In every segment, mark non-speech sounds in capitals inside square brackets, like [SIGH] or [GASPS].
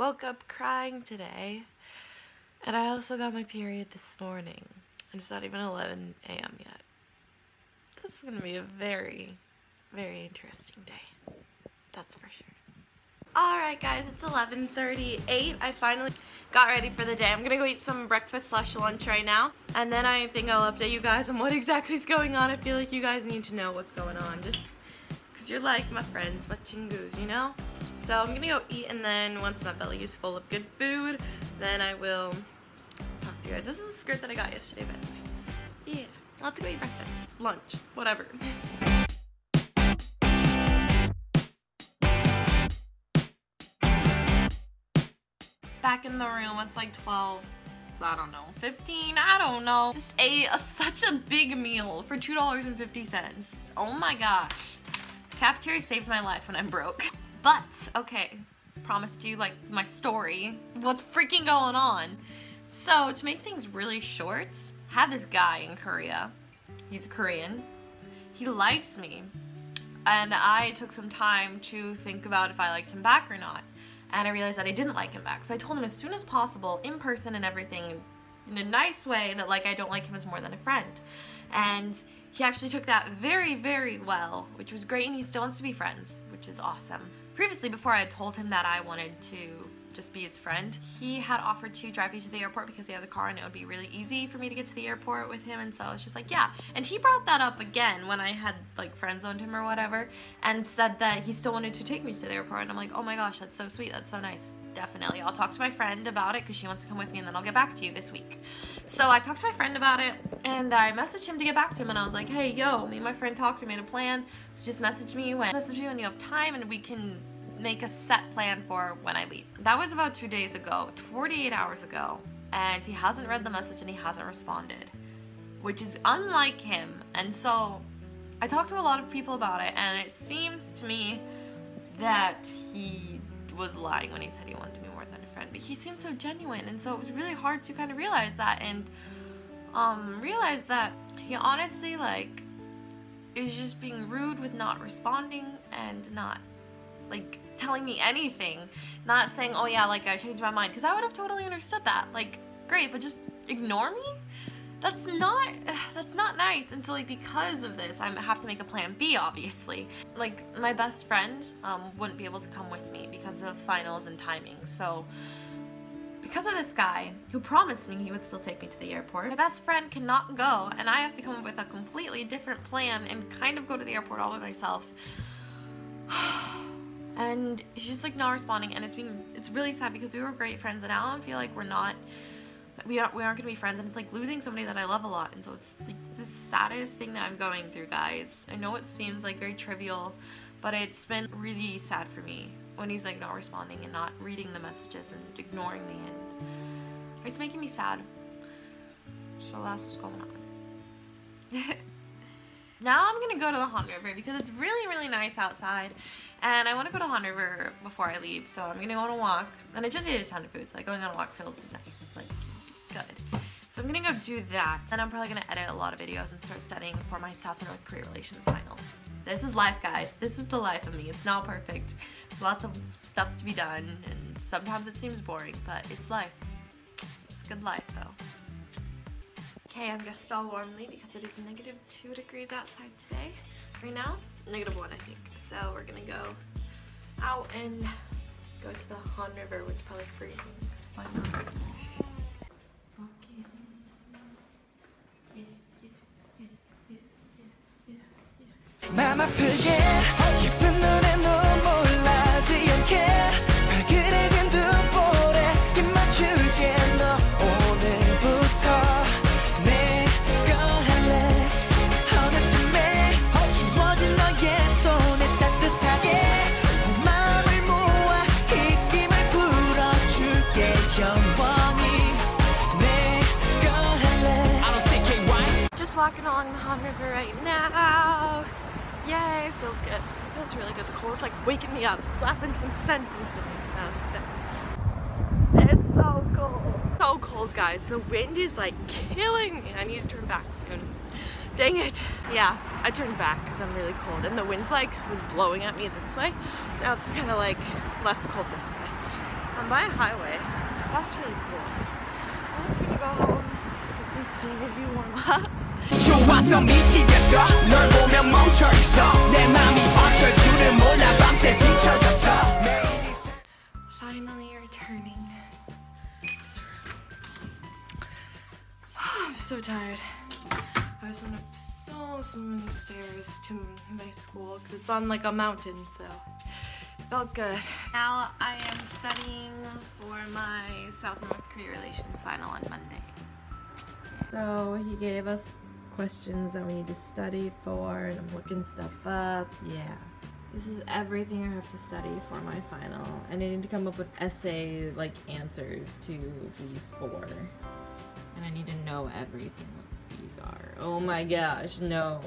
woke up crying today. And I also got my period this morning. And it's not even 11 a.m. yet. This is gonna be a very, very interesting day. That's for sure. Alright guys, it's 11.38. I finally got ready for the day. I'm gonna go eat some breakfast slash lunch right now. And then I think I'll update you guys on what exactly is going on. I feel like you guys need to know what's going on. Just you're like my friends, but chingus, you know? So I'm gonna go eat and then once my belly is full of good food, then I will talk to you guys. This is a skirt that I got yesterday, by the way. Yeah, let's go eat breakfast, lunch, whatever. [LAUGHS] Back in the room, it's like 12, I don't know, 15, I don't know. Just ate a, such a big meal for $2.50. Oh my gosh. Cafeteria saves my life when I'm broke. [LAUGHS] But, okay, promised you like my story. What's freaking going on? So, to make things really short, I have this guy in Korea. He's a Korean. He likes me. And I took some time to think about if I liked him back or not. And I realized that I didn't like him back. So I told him as soon as possible, in person and everything, in a nice way, that like I don't like him as more than a friend. And he actually took that very, very well, which was great, and he still wants to be friends, which is awesome. Previously, before I had told him that I wanted to just be his friend, he had offered to drive me to the airport because he had the car and it would be really easy for me to get to the airport with him, and so I was just like, yeah. And he brought that up again when I had like friend zoned him or whatever, and said that he still wanted to take me to the airport, and I'm like, oh my gosh, that's so sweet, that's so nice definitely. I'll talk to my friend about it because she wants to come with me and then I'll get back to you this week. So I talked to my friend about it and I messaged him to get back to him and I was like, hey, yo, me and my friend talked, we made a plan. So just message me when message me when you have time and we can make a set plan for when I leave. That was about two days ago, 48 hours ago, and he hasn't read the message and he hasn't responded, which is unlike him. And so I talked to a lot of people about it and it seems to me that he was lying when he said he wanted to be more than a friend, but he seemed so genuine, and so it was really hard to kind of realize that and um, realize that he honestly like is just being rude with not responding and not like telling me anything, not saying, oh yeah, like I changed my mind, because I would have totally understood that. Like, great, but just ignore me? that's not that's not nice. And so like because of this I have to make a plan B obviously. Like my best friend um, wouldn't be able to come with me because of finals and timing. So because of this guy who promised me he would still take me to the airport my best friend cannot go and I have to come up with a completely different plan and kind of go to the airport all by myself [SIGHS] and she's just like not responding and it's being it's really sad because we were great friends and now I feel like we're not we aren't, we aren't gonna be friends and it's like losing somebody that I love a lot and so it's like the saddest thing that I'm going through guys. I know it seems like very trivial but it's been really sad for me when he's like not responding and not reading the messages and ignoring me and it's making me sad. So that's what's going on [LAUGHS] now I'm gonna go to the Han River because it's really really nice outside and I want to go to Han River before I leave so I'm gonna go on a walk and I just ate a ton of food so like going on a walk feels nice it's like good. So I'm gonna go do that. And I'm probably gonna edit a lot of videos and start studying for my South and North Korea relations final. This is life, guys. This is the life of me. It's not perfect. There's lots of stuff to be done, and sometimes it seems boring, but it's life. It's a good life, though. Okay, I'm gonna stall warmly because it is negative two degrees outside today. Right now, negative one, I think. So we're gonna go out and go to the Han River, which is probably freezing. Along the Han River right now. Yay, feels good. Feels really good. The cold is like waking me up, slapping some sense into me. So it's so cold. So cold, guys. The wind is like killing me. I need to turn back soon. Dang it. Yeah, I turned back because I'm really cold. And the wind's like was blowing at me this way. So now it's kind of like less cold this way. I'm by a highway. That's really cool. I'm just gonna go home, get some tea, maybe warm up. 좋아서 미치겠어 널 보면 멈춰있어 내 맘이 어쩔 줄을 몰라 밤새 뒤척였어 Finally returning. I'm so tired. I just went up so, so many stairs to my school because it's on like a mountain, so felt good. Now I am studying for my South North Korea Relations final on Monday. So he gave us questions that we need to study for and I'm looking stuff up. Yeah. This is everything I have to study for my final. And I need to come up with essay like answers to these four. And I need to know everything what these are. Oh my gosh, no.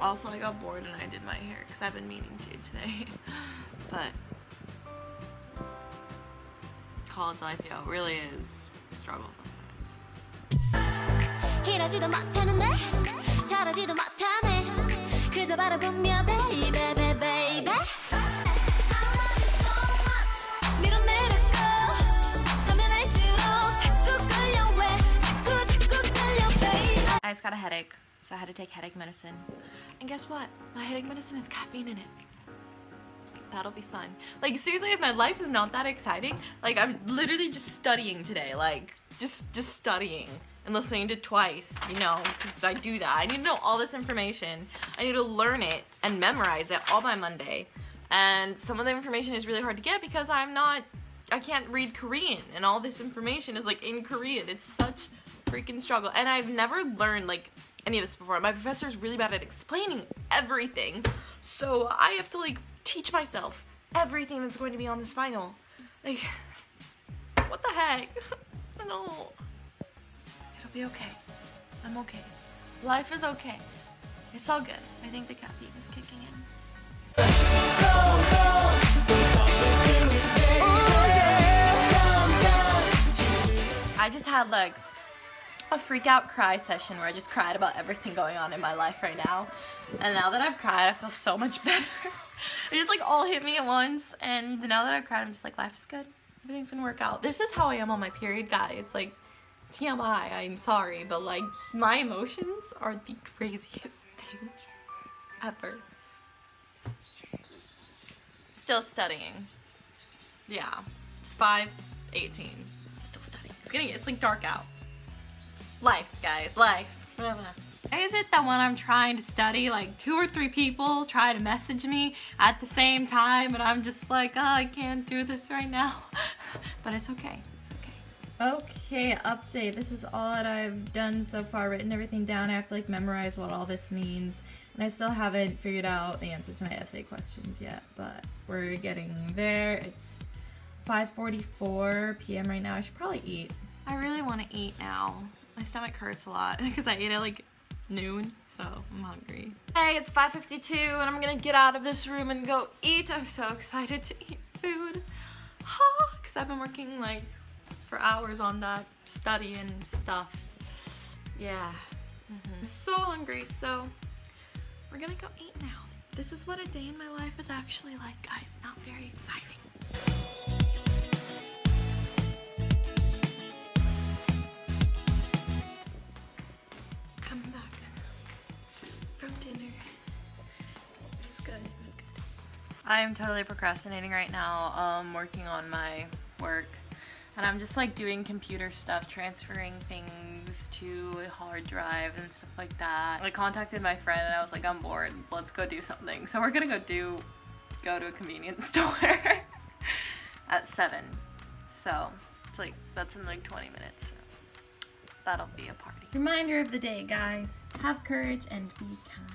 Also, I got bored and I did my hair because I've been meaning to today. [LAUGHS] but college life, yo, really is struggle sometimes. 이러지도 못하는데 잘하지도 못하네 그저 바라보며 baby baby 밀어내려고 가면 할수록 자꾸 끌려왜 자꾸 자꾸 끌려 baby I just got a headache so I had to take headache medicine and guess what my headache medicine has caffeine in it that'll be fun like seriously if my life is not that exciting like I'm literally just studying today like just just studying and listening to Twice, you know, because I do that. I need to know all this information. I need to learn it and memorize it all by Monday. And some of the information is really hard to get because I'm not, I can't read Korean and all this information is like in Korean. It's such freaking struggle. And I've never learned like any of this before. My professor is really bad at explaining everything. So I have to like teach myself everything that's going to be on this final. Like, [LAUGHS] what the heck? [LAUGHS] no be okay. I'm okay. Life is okay. It's all good. I think the caffeine is kicking in. I just had like a freak out cry session where I just cried about everything going on in my life right now. And now that I've cried, I feel so much [LAUGHS] better. it just like all hit me at once. And now that I've cried, I'm just like, life is good. Everything's gonna work out. This is how I am on my period, guys. Like, TMI, I'm sorry, but like my emotions are the craziest [LAUGHS] things ever. Still studying. Yeah, it's 5, 18. Still studying. It's getting, it's like dark out. Life, guys, life. [LAUGHS] Is it that when I'm trying to study, like two or three people try to message me at the same time and I'm just like, oh, I can't do this right now. [LAUGHS] but it's okay. Okay, update. This is all that I've done so far, written everything down. I have to like memorize what all this means. And I still haven't figured out the answers to my essay questions yet, but we're getting there. It's 5.44 p.m. right now. I should probably eat. I really want to eat now. My stomach hurts a lot [LAUGHS] because I ate at like noon, so I'm hungry. Hey, it's 5.52 and I'm gonna get out of this room and go eat. I'm so excited to eat food. [LAUGHS] Because I've been working like for hours on that study and stuff. Yeah. Mm -hmm. I'm so hungry, so we're gonna go eat now. This is what a day in my life is actually like, guys. Not very exciting. Coming back from dinner. It was good, it was good. I am totally procrastinating right now, um, working on my work and I'm just like doing computer stuff, transferring things to a hard drive and stuff like that. I contacted my friend and I was like, I'm bored, let's go do something. So we're gonna go do, go to a convenience [LAUGHS] store at seven. So it's like, that's in like 20 minutes. So that'll be a party. Reminder of the day, guys. Have courage and be kind.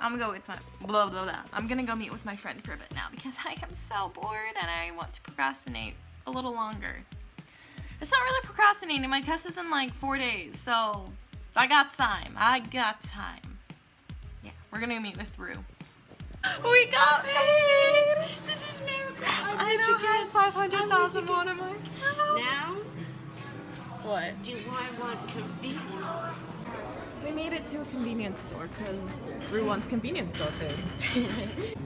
I'm gonna go with my blah blah blah. I'm gonna go meet with my friend for a bit now because [LAUGHS] I am so bored and I want to procrastinate a little longer. It's not really procrastinating. My test is in like four days, so I got time. I got time. Yeah, we're gonna meet with Rue. [GASPS] We got paid! This is miracle. I, I now have 500,000 won in my account. Now? What? Do I want convenience store? We made it to a convenience store because Rue wants convenience store food.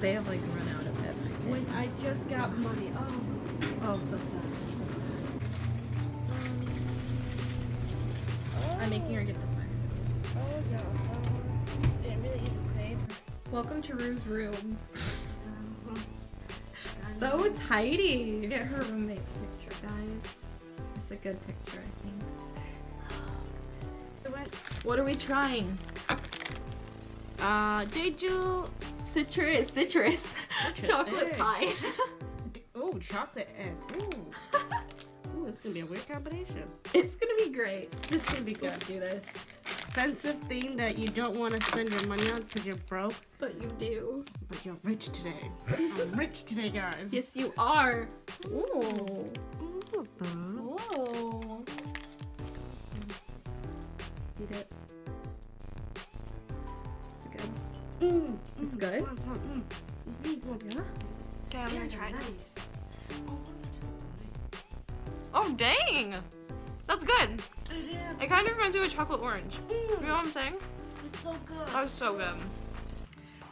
[LAUGHS] they have like run out of it. When I just got money. Oh. oh, so get the fun. Oh no. Didn't really even say. Welcome to Rue's room. [LAUGHS] so tidy. Get her roommate's picture, guys. It's a good picture, I think. What are we trying? Uh, Jeju Citrus, citrus, Citrus [LAUGHS] chocolate egg. pie. [LAUGHS] Oh, chocolate egg. Ooh. Ooh, it's gonna be a weird combination. it's gonna be great. This is gonna be good. Do this, Expensive thing that you don't want to spend your money on because you're broke, but you do. but you're rich today. I'm rich today, guys. Yes, you are. Ooh. Ooh. Whoa. Eat it. It's good. Mm, It's good. mm, mm, mm. Yeah. Okay, I'm gonna try it. Nice. Dang! That's good. It is. It kind of reminds me of chocolate orange. You know what I'm saying? It's so good. That was so good.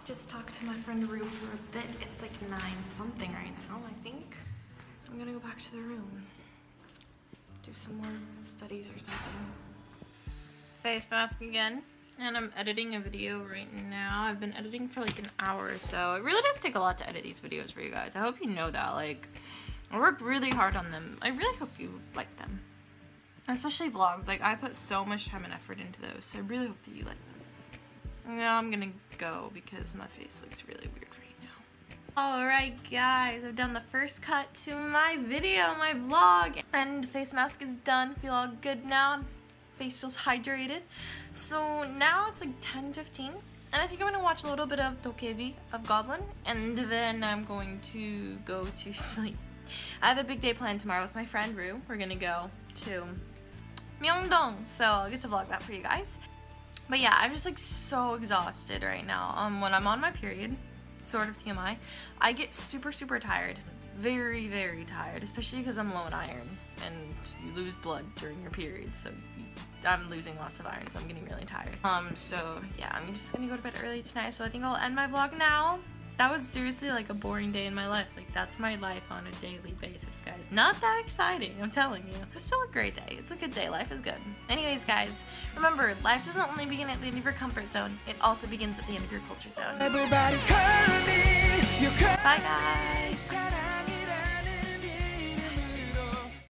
Just talked to my friend Rue for a bit. It's like nine something right now, I think. I'm gonna go back to the room. Do some more studies or something. Face mask again. And I'm editing a video right now. I've been editing for like an hour or so. It really does take a lot to edit these videos for you guys. I hope you know that. Like, I work really hard on them. I really hope you like them. Especially vlogs. Like, I put so much time and effort into those. So I really hope that you like them. Now I'm gonna go because my face looks really weird right now. Alright guys, I've done the first cut to my video, my vlog. And face mask is done. Feel all good now. Face feels hydrated. So now it's like 10.15. And I think I'm gonna watch a little bit of Tokebi of Goblin. And then I'm going to go to [LAUGHS] sleep. I have a big day planned tomorrow with my friend Rue. We're gonna go to Myeongdong. So I'll get to vlog that for you guys. But yeah, I'm just like so exhausted right now. Um, when I'm on my period, sort of TMI, I get super, super tired. Very, very tired, especially because I'm low in iron and you lose blood during your period. So I'm losing lots of iron, so I'm getting really tired. Um, so yeah, I'm just gonna go to bed early tonight. So I think I'll end my vlog now. That was seriously like a boring day in my life. Like that's my life on a daily basis, guys. Not that exciting, I'm telling you. It's still a great day. It's a good day. Life is good. Anyways, guys, remember, life doesn't only begin at the end of your comfort zone. It also begins at the end of your culture zone. Everybody call me, you call Bye, guys.